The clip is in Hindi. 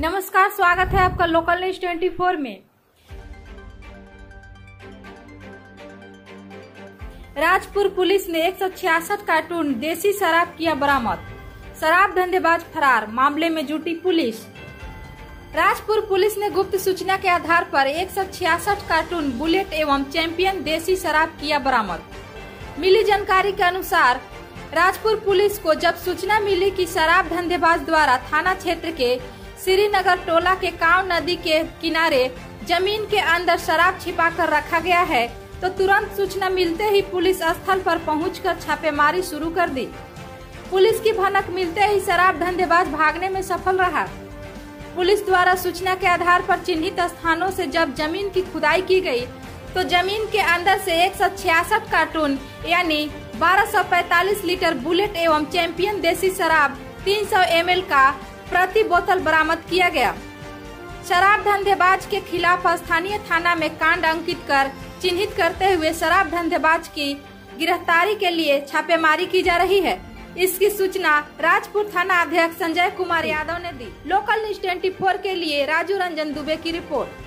नमस्कार, स्वागत है आपका लोकल न्यूज़ 24 में। राजपुर पुलिस ने 166 कार्टून देसी शराब किया बरामद। शराब धंधेबाज फरार, मामले में जुटी पुलिस। राजपुर पुलिस ने गुप्त सूचना के आधार पर 166 कार्टून बुलेट एवं चैंपियन देसी शराब किया बरामद। मिली जानकारी के अनुसार, राजपुर पुलिस को जब सूचना मिली कि शराब धंधेबाज द्वारा थाना क्षेत्र के श्रीनगर टोला के काव नदी के किनारे ज़मीन के अंदर शराब छिपा कर रखा गया है तो तुरंत सूचना मिलते ही पुलिस स्थल पर पहुंचकर छापेमारी शुरू कर दी। पुलिस की भनक मिलते ही शराब धंधेबाज भागने में सफल रहा। पुलिस द्वारा सूचना के आधार पर चिन्हित स्थानों से जब ज़मीन की खुदाई की गई तो ज़मीन के अंदर से एक सौ छियासठ कार्टून, यानी 1245 लीटर बुलेट एवं चैंपियन देसी शराब 300 एमएल का प्रति बोतल बरामद किया गया। शराब धंधेबाज के खिलाफ स्थानीय थाना में कांड अंकित कर चिन्हित करते हुए शराब धंधेबाज की गिरफ्तारी के लिए छापेमारी की जा रही है। इसकी सूचना राजपुर थाना अध्यक्ष संजय कुमार यादव ने दी। लोकल न्यूज़ 24 के लिए राजू रंजन दुबे की रिपोर्ट।